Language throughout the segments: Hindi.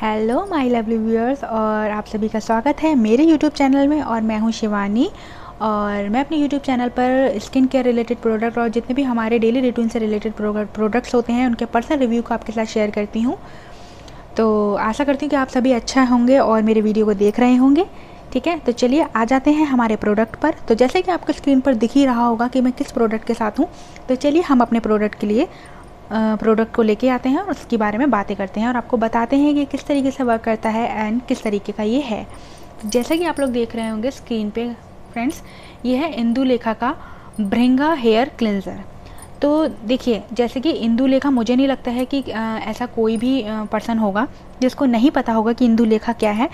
हेलो माय लवली व्यूअर्स और आप सभी का स्वागत है मेरे यूट्यूब चैनल में, और मैं हूँ शिवानी। और मैं अपने यूट्यूब चैनल पर स्किन केयर रिलेटेड प्रोडक्ट और जितने भी हमारे डेली रूटीन से रिलेटेड प्रोडक्ट्स होते हैं, उनके पर्सनल रिव्यू को आपके साथ शेयर करती हूँ। तो आशा करती हूँ कि आप सभी अच्छा होंगे और मेरे वीडियो को देख रहे होंगे, ठीक है? तो चलिए, आ जाते हैं हमारे प्रोडक्ट पर। तो जैसे कि आपको स्क्रीन पर दिख ही रहा होगा कि मैं किस प्रोडक्ट के साथ हूँ तो चलिए हम अपने प्रोडक्ट के लिए प्रोडक्ट को लेके आते हैं और उसके बारे में बातें करते हैं और आपको बताते हैं कि किस तरीके से वर्क करता है एंड किस तरीके का ये है। तो जैसे कि आप लोग देख रहे होंगे स्क्रीन पे फ्रेंड्स ये है इंदु लेखा का भृंगा हेयर क्लिनज़र तो देखिए जैसे कि इंदु लेखा मुझे नहीं लगता है कि ऐसा कोई भी पर्सन होगा जिसको नहीं पता होगा कि इंदु लेखा क्या है।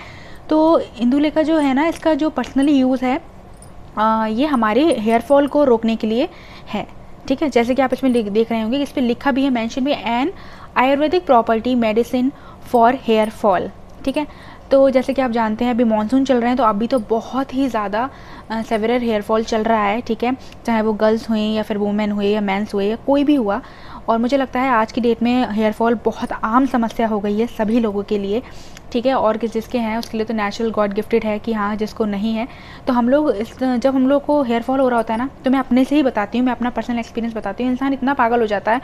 तो इंदु लेखा जो है ना इसका जो पर्सनली यूज़ है आ, ये हमारे हेयर फॉल को रोकने के लिए है। ठीक है, जैसे कि आप इसमें देख रहे होंगे इस पर लिखा भी है मेंशन भी an Ayurvedic property medicine for hair fall ठीक है? तो जैसे कि आप जानते हैं, अभी मानसून चल रहे हैं तो अभी तो बहुत ही ज़्यादा सेवरर हेयर फॉल चल रहा है, ठीक है? चाहे वो गर्ल्स हुए या फिर वुमेन हुए या मैंस हुए या कोई भी हुआ, और मुझे लगता है आज की डेट में हेयर फॉल बहुत आम समस्या हो गई है सभी लोगों के लिए। ठीक है, और जिसके हैं, उसके लिए तो नेचुरल गॉड गिफ्टेड है कि हाँ जिसको नहीं है। तो हम लोग जब हम लोग को हेयर फॉल हो रहा होता है ना तो मैं अपने से ही बताती हूँ, मैं अपना पर्सनल एक्सपीरियंस बताती हूँ। इंसान इतना पागल हो जाता है।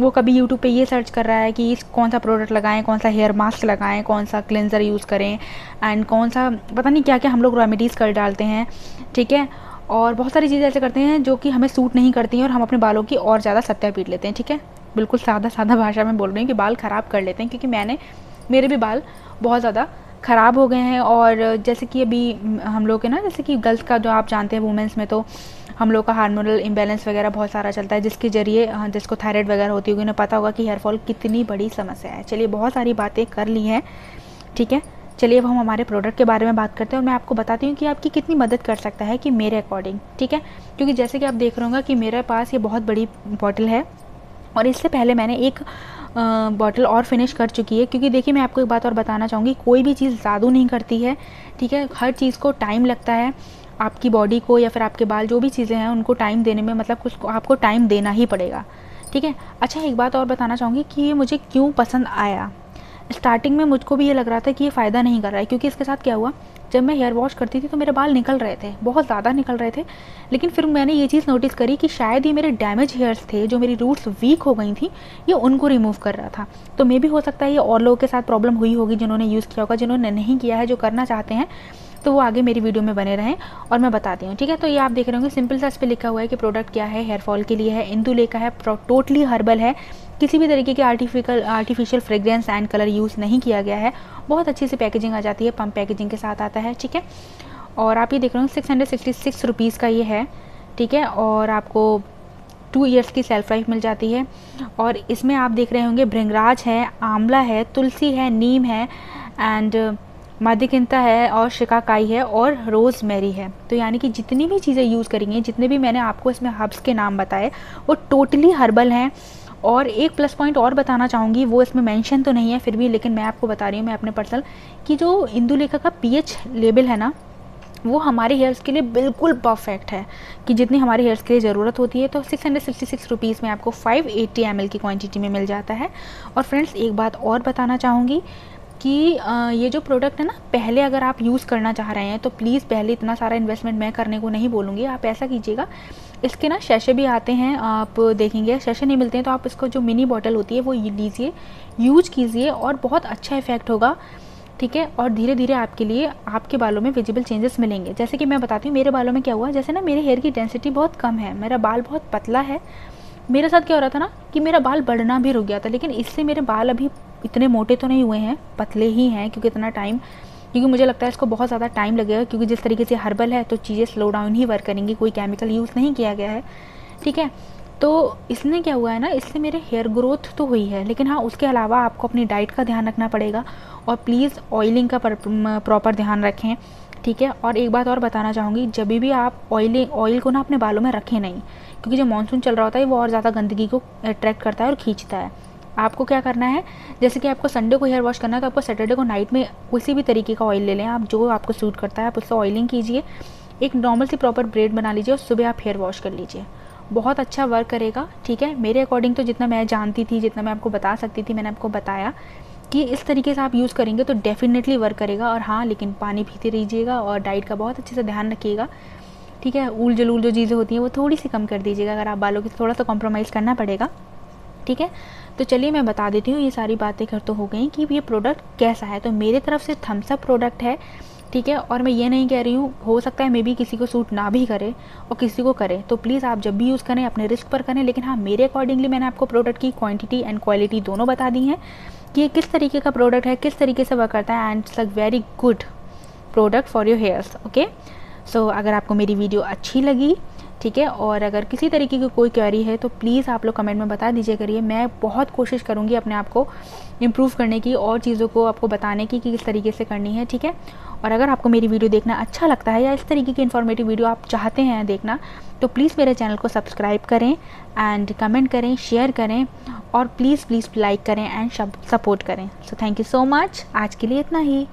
वो कभी यूट्यूब पर ये सर्च कर रहा है कि कौन सा प्रोडक्ट लगाएँ, कौन सा हेयर मास्क लगाएँ, कौन सा क्लेंजर यूज़ करें एंड कौन सा, पता नहीं क्या क्या हम लोग रेमेडीज़ कर डालते हैं, ठीक है? और बहुत सारी चीज़ें ऐसे करते हैं जो कि हमें सूट नहीं करती हैं और हम अपने बालों की और ज़्यादा सत्या पीट लेते हैं, ठीक है? बिल्कुल सादा सादा भाषा में बोल रही हूँ कि बाल ख़राब कर लेते हैं, क्योंकि मैंने मेरे भी बाल बहुत ज़्यादा ख़राब हो गए हैं और जैसे कि अभी हम लोग के ना, जैसे कि गर्ल्स का जो आप जानते हैं वुमेंस में तो हम लोग का हार्मोनल इम्बेलेंस वगैरह बहुत सारा चलता है, जिसके ज़रिए जिसको थायराइड वगैरह होती होगी, उन्हें पता होगा कि हेयर फॉल कितनी बड़ी समस्या है। चलिए बहुत सारी बातें कर ली हैं, ठीक है? चलिए अब हम हमारे प्रोडक्ट के बारे में बात करते हैं और मैं आपको बताती हूँ कि आपकी कितनी मदद कर सकता है कि मेरे अकॉर्डिंग ठीक है? क्योंकि जैसे कि आप देख रहे होंगे कि मेरे पास ये बहुत बड़ी बॉटल है और इससे पहले मैंने एक बॉटल और फिनिश कर चुकी है। क्योंकि देखिए, मैं आपको एक बात और बताना चाहूँगी, कोई भी चीज़ जादू नहीं करती है, ठीक है? हर चीज़ को टाइम लगता है, आपकी बॉडी को या फिर आपके बाल, जो भी चीज़ें हैं, उनको टाइम देने में मतलब कुछ आपको टाइम देना ही पड़ेगा, ठीक है? अच्छा एक बात और बताना चाहूँगी कि ये मुझे क्यों पसंद आया? स्टार्टिंग में मुझको भी ये लग रहा था कि ये फ़ायदा नहीं कर रहा है, क्योंकि इसके साथ क्या हुआ? जब मैं हेयर वॉश करती थी तो मेरे बाल निकल रहे थे, बहुत ज़्यादा निकल रहे थे। लेकिन फिर मैंने ये चीज़ नोटिस करी कि शायद ये मेरे डैमेज हेयर्स थे, जो मेरी रूट्स वीक हो गई थी, ये उनको रिमूव कर रहा था। तो मे भी हो सकता है ये और लोगों के साथ प्रॉब्लम हुई होगी जिन्होंने यूज़ किया होगा, जिन्होंने नहीं किया है, जो करना चाहते हैं। तो वो आगे मेरी वीडियो में बने रहें और मैं बताती हूँ, ठीक है? तो ये आप देख रहे होंगे, सिंपल सा इस पर लिखा हुआ है कि प्रोडक्ट क्या है हेयर फॉल के लिए है, इंदु लेखा है टोटली हर्बल है। किसी भी तरीके के artificial artificial fragrance and colour use नहीं किया गया है। बहुत अच्छी सी पैकेजिंग आ जाती है पम्प पैकेजिंग के साथ आता है, ठीक है? और आप ये देख रहे हो six hundred sixty six rupees का ये है, ठीक है? और आपको टू इयर्स की सेल्फ लाइफ मिल जाती है। और इसमें आप देख रहे होंगे, भृंगराज है, आंवला है, तुलसी है, नीम है एंड माध्यकिंता है और शिकाकाई है और रोज़ मेरी है। तो यानी कि जितनी भी चीज़ें यूज़ करेंगे, जितने भी मैंने आपको इसमें हर्ब्स के नाम बताए, वो टोटली हर्बल हैं। और एक प्लस पॉइंट और बताना चाहूँगी, वो इसमें मेंशन तो नहीं है फिर भी, लेकिन मैं आपको बता रही हूँ, मैं अपने पर्सनल, कि जो इंदु लेखा का पीएच लेवल है ना, वो हमारे हेयर्स के लिए बिल्कुल परफेक्ट है। कि जितनी हमारे हेयर्स के लिए ज़रूरत होती है तो six hundred sixty six rupees में आपको फाइव एट्टी एम की क्वांटिटी में मिल जाता है। और फ्रेंड्स, एक बात और बताना चाहूँगी कि ये जो प्रोडक्ट है ना, पहले अगर आप यूज़ करना चाह रहे हैं तो प्लीज़ पहले इतना सारा इन्वेस्टमेंट मैं करने को नहीं बोलूँगी। आप ऐसा कीजिएगा, इसके ना शैशे भी आते हैं, आप देखेंगे, शैशे नहीं मिलते हैं तो आप इसको जो मिनी बॉटल होती है, वो लीजिए यूज़ कीजिए और बहुत अच्छा इफ़ेक्ट होगा, ठीक है? और धीरे धीरे आपके लिए, आपके बालों में विजिबल चेंजेस मिलेंगे। जैसे कि मैं बताती हूँ, मेरे बालों में क्या हुआ, जैसे ना मेरे हेयर की डेंसिटी बहुत कम है, मेरा बाल बहुत पतला है, मेरे साथ क्या हो रहा था ना, कि मेरा बाल बढ़ना भी रुक गया था, लेकिन इससे मेरे बाल अभी इतने मोटे तो नहीं हुए हैं, पतले ही हैं क्योंकि इतना टाइम क्योंकि मुझे लगता है इसको बहुत ज़्यादा टाइम लगेगा क्योंकि जिस तरीके से हर्बल है तो चीज़ें स्लो डाउन ही वर्क करेंगी, कोई केमिकल यूज़ नहीं किया गया है, ठीक है? तो इसने क्या हुआ है ना, इससे मेरे हेयर ग्रोथ तो हुई है, लेकिन हाँ उसके अलावा आपको अपनी डाइट का ध्यान रखना पड़ेगा और प्लीज़ ऑयलिंग का प्रॉपर ध्यान रखें, ठीक है? और एक बात और बताना चाहूँगी, जब भी आप ऑयलिंग ऑयल को ना अपने बालों में रखें नहीं, क्योंकि जो मानसून चल रहा होता है, वो और ज़्यादा गंदगी को अट्रैक्ट करता है और खींचता है। आपको क्या करना है? जैसे कि आपको संडे को हेयर वॉश करना है तो आपको सैटरडे को नाइट में किसी भी तरीके का ऑयल ले लें। आप जो आपको सूट करता है, आप उससे ऑयलिंग कीजिए। एक नॉर्मल सी प्रॉपर ब्रेड बना लीजिए और सुबह आप हेयर वॉश कर लीजिए। बहुत अच्छा वर्क करेगा, ठीक है? मेरे अकॉर्डिंग तो जितना मैं जानती थी, जितना मैं आपको बता सकती थी, मैंने आपको बताया कि इस तरीके से आप यूज़ करेंगे तो डेफिनेटली वर्क करेगा। और हाँ लेकिन पानी पीते रहिएगा और डाइट का बहुत अच्छे से ध्यान रखिएगा, ठीक है? ऊल जलूल जो चीज़ें होती हैं, वो थोड़ी सी कम कर दीजिएगा। अगर आप बालों की थोड़ा सा कॉम्प्रोमाइज़ करना पड़ेगा ठीक है? तो चलिए मैं बता देती हूँ, ये सारी बातें कर तो हो गई कि ये प्रोडक्ट कैसा है। तो मेरे तरफ़ से थम्सअप प्रोडक्ट है, ठीक है? और मैं ये नहीं कह रही हूँ, हो सकता है मे बी किसी को सूट ना भी करे और किसी को करे। तो प्लीज़ आप जब भी यूज़ करें, अपने रिस्क पर करें, लेकिन हाँ मेरे अकॉर्डिंगली मैंने आपको प्रोडक्ट की क्वांटिटी एंड क्वालिटी दोनों बता दी हैं कि ये किस तरीके का प्रोडक्ट है, किस तरीके से वर्क करता है and it's a very good product for your hairs okay so अगर आपको मेरी वीडियो अच्छी लगी ठीक है? और अगर किसी तरीके की कोई क्वेरी है तो प्लीज़ आप लोग कमेंट में बता दीजिए करिए। मैं बहुत कोशिश करूँगी अपने आप को इम्प्रूव करने की और चीज़ों को आपको बताने की कि किस तरीके से करनी है, ठीक है? और अगर आपको मेरी वीडियो देखना अच्छा लगता है या इस तरीके की इन्फॉर्मेटिव वीडियो आप चाहते हैं देखना तो प्लीज़ मेरे चैनल को सब्सक्राइब करें एंड कमेंट करें शेयर करें और प्लीज़ प्लीज़ लाइक करें एंड सपोर्ट करें। So thank you so much आज के लिए इतना ही।